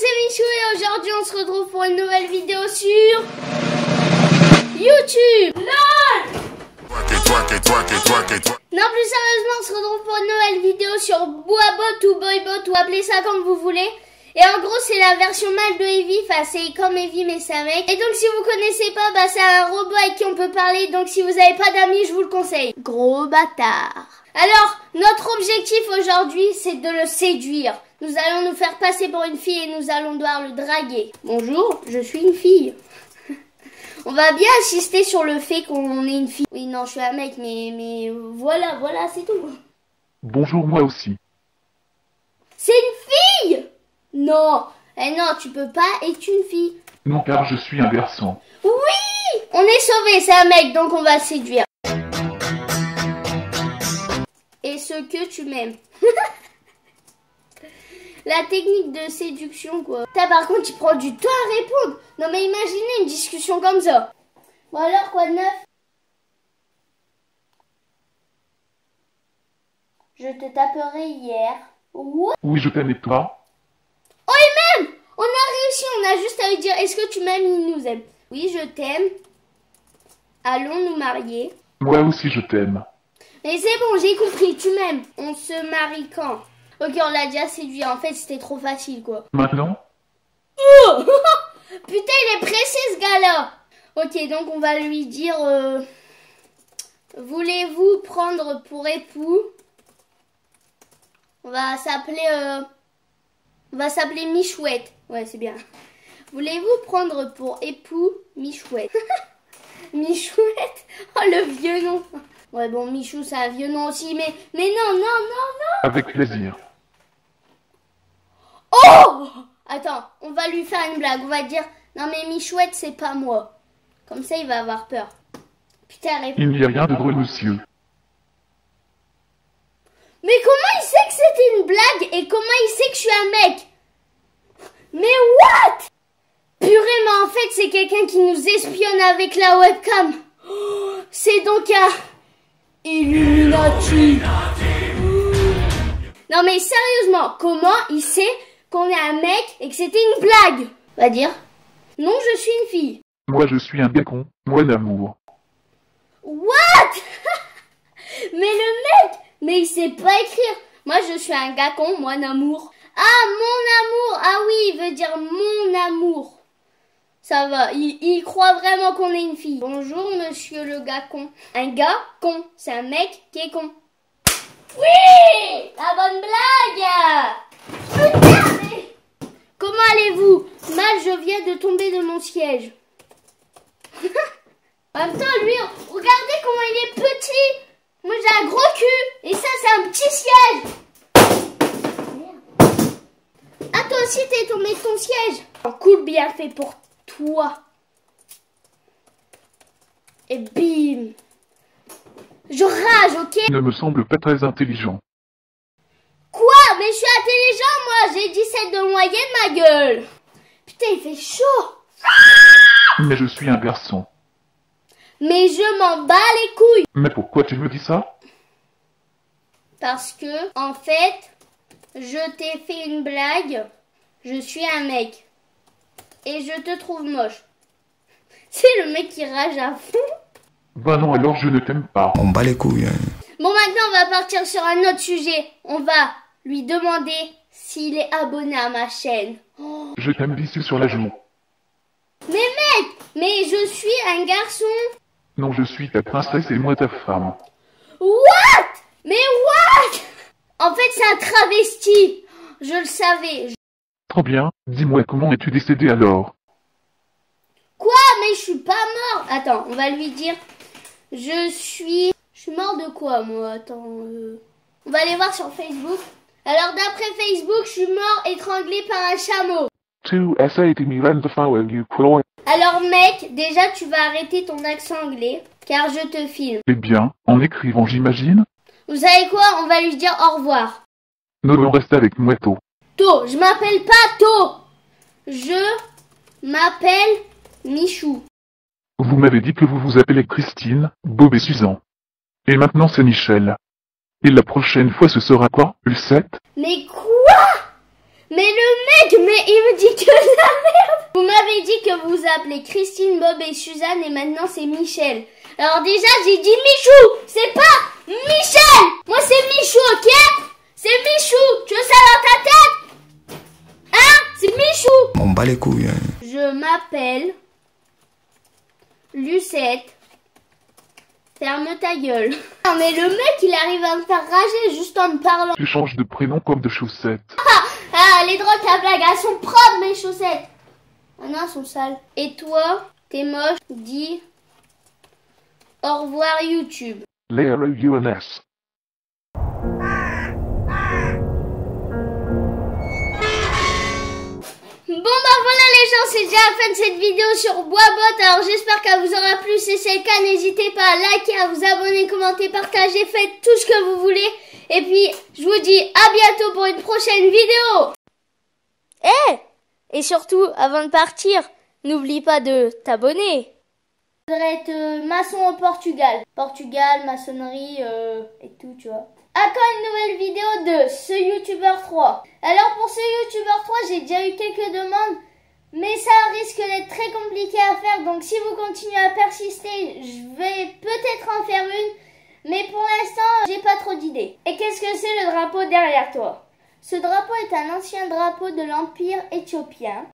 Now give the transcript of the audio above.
c'est Michou et aujourd'hui on se retrouve pour une nouvelle vidéo sur YouTube. LOL Non plus sérieusement on se retrouve pour une nouvelle vidéo sur Boabot ou Boybot ou appelez ça comme vous voulez. Et en gros c'est la version mâle de Evie, enfin c'est comme Evie mais c'est mec. Et donc si vous connaissez pas, bah c'est un robot avec qui on peut parler, donc si vous avez pas d'amis je vous le conseille. Gros bâtard. Alors, notre objectif aujourd'hui, c'est de le séduire. Nous allons nous faire passer pour une fille et nous allons devoir le draguer. Bonjour, je suis une fille. On va bien insister sur le fait qu'on est une fille. Oui, non, je suis un mec, mais, mais voilà, voilà, c'est tout. Bonjour moi aussi. C'est une fille Non, eh non, tu peux pas être une fille. Non car je suis un garçon. Oui On est sauvé, c'est un mec, donc on va le séduire. Et ce que tu m'aimes. La technique de séduction, quoi. T'as par contre, il prend du temps à répondre. Non, mais imaginez une discussion comme ça. Bon alors, quoi de neuf? Je te taperai hier. What? Oui je t'aime et toi? Oh, il m'aime On a réussi, on a juste à lui dire est-ce que tu m'aimes, il nous aime. Oui, je t'aime. Allons nous marier. Moi aussi je t'aime. Mais c'est bon, j'ai compris, tu m'aimes. On se marie quand? Ok, on l'a déjà séduit. En fait, c'était trop facile, quoi. Maintenant Oh Putain, il est pressé, ce gars-là. Ok, donc on va lui dire... euh, Voulez-vous prendre pour époux? On va s'appeler... euh, On va s'appeler Michouette. Ouais, c'est bien. Voulez-vous prendre pour époux Michouette? Michouette? Oh, le vieux nom Ouais, bon, Michou, c'est un vieux nom aussi, mais... Mais non, non, non, non Avec plaisir. Oh Attends, on va lui faire une blague. On va dire Non, mais Michouette, c'est pas moi. Comme ça, il va avoir peur. Putain, réponds. Il n'y a rien de drôle monsieur. Mais comment il sait que c'était une blague et comment il sait que je suis un mec? Mais what? Purée, mais en fait, c'est quelqu'un qui nous espionne avec la webcam. Oh, C'est donc un Illuminati. Non mais sérieusement, comment il sait qu'on est un mec et que c'était une blague Va dire Non, je suis une fille. Moi je suis un bacon, moi l'amour. What? Mais le mec Mais il sait pas écrire. Moi je suis un gacon, moi un amour. Ah, mon amour Ah oui, il veut dire mon amour. Ça va, il, il croit vraiment qu'on est une fille. Bonjour monsieur le gacon. Un gars con, c'est un mec qui est con. Oui La bonne blague Putain, Comment allez-vous? Mal, je viens de tomber de mon siège. En même temps, lui, regardez comment il est petit. Moi, j'ai un gros cul. Et ça, c'est un petit siège. Ah, toi aussi, t'es tombé de ton siège. Un coup bien fait pour toi. Et bim. Je rage, ok? Il ne me semble pas très intelligent. Quoi? Mais je suis. J'ai 17 de moyenne, ma gueule. Putain, il fait chaud. Mais je suis un garçon. Mais je m'en bats les couilles. Mais pourquoi tu me dis ça? Parce que, en fait, je t'ai fait une blague. Je suis un mec. Et je te trouve moche. C'est le mec qui rage à fond. Bah non alors je ne t'aime pas. On bat les couilles. hein. Bon, maintenant, on va partir sur un autre sujet. On va lui demander s'il est abonné à ma chaîne. Oh. Je t'aime bisou sur la joue. Mais mec, mais je suis un garçon. Non je suis ta princesse et moi ta femme. What? Mais what? En fait, c'est un travesti. Je le savais. Trop bien, dis-moi comment es-tu décédé alors? Quoi? Mais je suis pas mort. Attends, on va lui dire. Je suis. Je suis mort de quoi, moi? Attends. euh, On va aller voir sur Facebook. Alors, d'après Facebook, je suis mort étranglé par un chameau. Alors, mec, déjà, tu vas arrêter ton accent anglais, car je te filme. Eh bien, en écrivant j'imagine Vous savez quoi? On va lui dire au revoir. Non, reste avec moi tôt. To, je m'appelle pas To. Je m'appelle Michou. Vous m'avez dit que vous vous appelez Christine, Bob et Suzanne. Et maintenant c'est Michel. Et la prochaine fois ce sera quoi Lucette Mais quoi? Mais le mec, mais il me dit que la merde! Vous m'avez dit que vous appelez Christine, Bob et Suzanne et maintenant c'est Michel. Alors déjà, j'ai dit Michou! C'est pas Michel! Moi c'est Michou, ok? C'est Michou! Tu veux ça dans ta tête? Hein? C'est Michou! On bat les couilles. hein. Je m'appelle Lucette. Ferme ta gueule. Non mais le mec il arrive à me faire rager juste en me parlant. Tu changes de prénom comme de chaussettes. Ah, les drôles ta blague, elles sont propres mes chaussettes. Ah non, elles sont sales. Et toi, t'es moche, dis au revoir YouTube. Layer UNS. C'est déjà la fin de cette vidéo sur Boisbot. Alors j'espère qu'elle vous aura plu. Si c'est le cas, n'hésitez pas à liker, à vous abonner, commenter, partager, faites tout ce que vous voulez. Et puis je vous dis à bientôt pour une prochaine vidéo. Eh Et surtout, avant de partir, n'oublie pas de t'abonner. Je voudrais être euh, maçon au Portugal. Portugal, maçonnerie euh, et tout, tu vois. Encore une nouvelle vidéo de ce YouTuber 3. Alors pour ce YouTuber 3, j'ai déjà eu quelques demandes, mais ça risque d'être très compliqué à faire. Donc si vous continuez à persister, je vais peut-être en faire une, mais pour l'instant, j'ai pas trop d'idées. Et qu'est-ce que c'est le drapeau derrière toi? Ce drapeau est un ancien drapeau de l'Empire éthiopien.